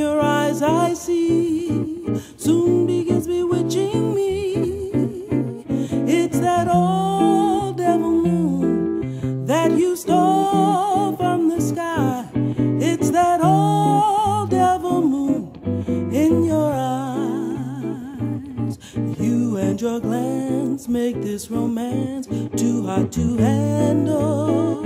your eyes I see soon begins bewitching me. It's that old devil moon that you stole from the sky. It's that old devil moon in your eyes. You and your glance make this romance too hot to handle.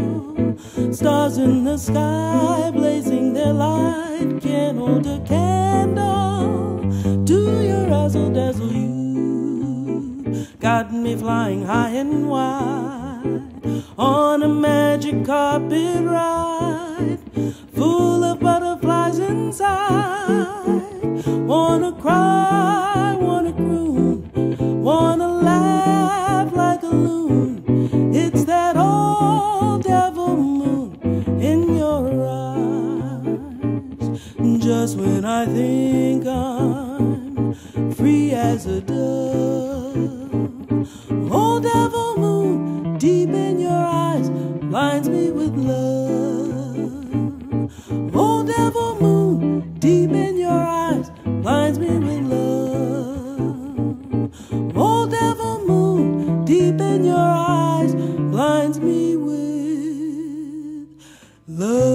Stars in the sky blazing their light can't hold a candle to your razzle dazzle. You got me flying high and wide on a magic carpet ride full of butterflies inside. Wanna cry, just when I think I'm free as a dove. Oh, devil moon, deep in your eyes, blinds me with love. Oh, devil moon, deep in your eyes, blinds me with love. Oh, devil moon, deep in your eyes, blinds me with love.